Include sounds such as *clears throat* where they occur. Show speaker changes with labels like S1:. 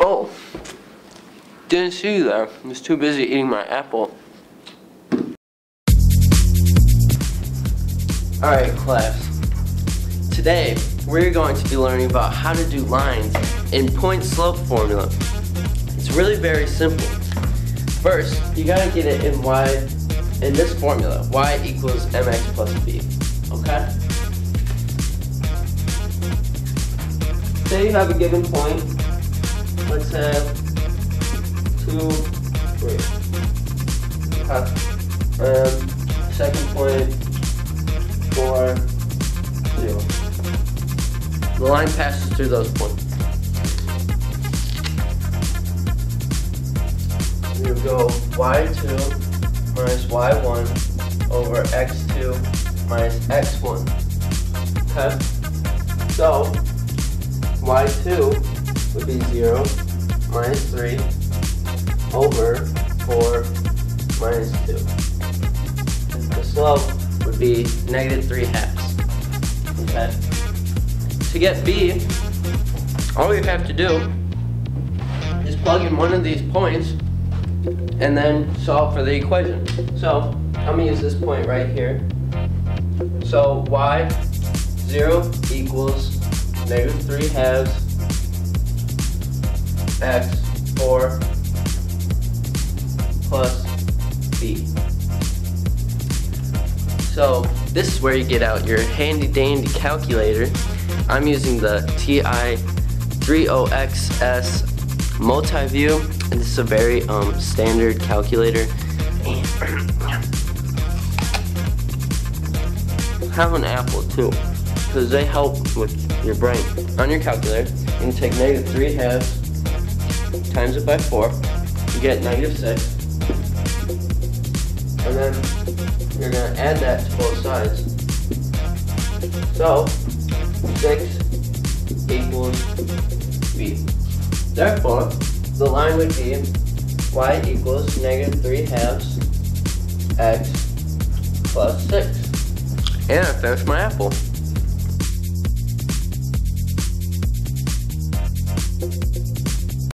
S1: Oh, didn't see you there. I was too busy eating my apple. Alright, class. Today, we're going to be learning about how to do lines in point slope formula. It's really very simple. First, you gotta get it in y, in this formula, y equals mx plus b, okay? Say you have a given point, let's have two, three. Okay. Um, second point, four, zero. The line passes through those points. You go y2 minus y1 over x2 minus x1. Okay? So, y2 would be 0 minus 3 over 4 minus 2. The slope would be negative 3 halves. Okay? To get b, all we have to do is plug in one of these points and then solve for the equation. So I'm gonna use this point right here. So y 0 equals negative 3 halves x 4 plus b. So this is where you get out your handy dandy calculator. I'm using the TI 30XS multi-view and this is a very um, standard calculator *clears throat* have an apple too because they help with your brain on your calculator you can take negative 3 halves times it by 4 you get negative 6 and then you're going to add that to both sides so 6 equals b therefore the line would be y equals negative 3 halves x plus 6. And I finished my apple.